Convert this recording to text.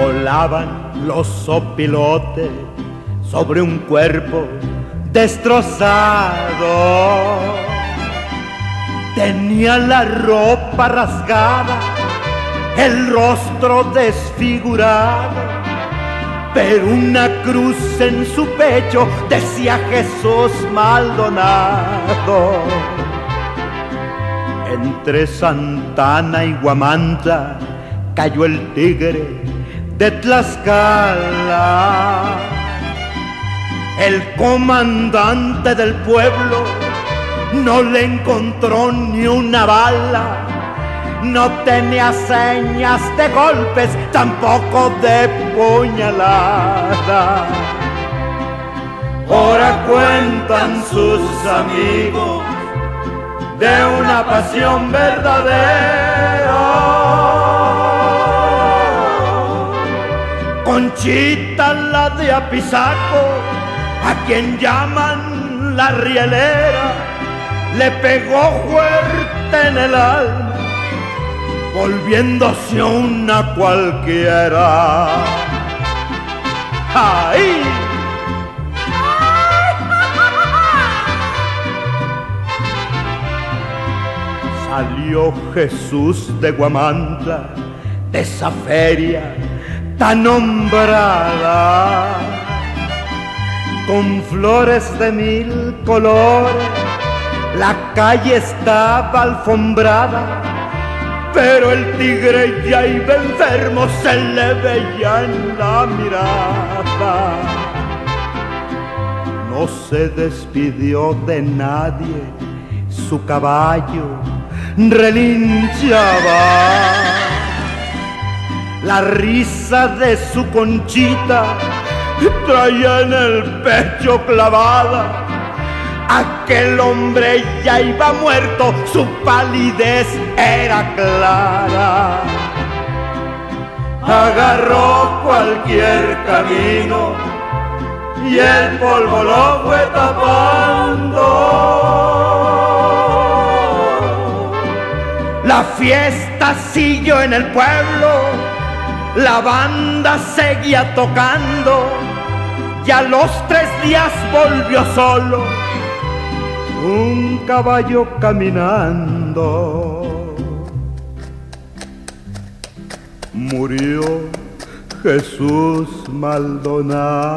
volaban los sopilotes sobre un cuerpo destrozado. Tenía la ropa rasgada, el rostro desfigurado, pero una cruz en su pecho decía Jesús Maldonado. Entre Santana y Guamanta cayó el tigre de Tlaxcala. El comandante del pueblo no le encontró ni una bala, no tenía señas de golpes, tampoco de puñalada. Ahora cuentan sus amigos de una pasión verdadera. Conchita la de Apizaco, a quien llaman la rielera, le pegó fuerte en el alma, volviéndose una cualquiera. ¡Ay! Salió Jesús de Guamantla, de esa feria tan nombrada, con flores de mil colores, la calle estaba alfombrada, pero el tigre ya iba enfermo, se le veía en la mirada. No se despidió de nadie, su caballo relinchaba. La risa de su conchita traía en el pecho clavada. Aquel hombre ya iba muerto, su palidez era clara. Agarró cualquier camino y el polvo lo fue tapando. La fiesta siguió en el pueblo, la banda seguía tocando y a los tres días volvió solo un caballo caminando. Murió Jesús Maldonado.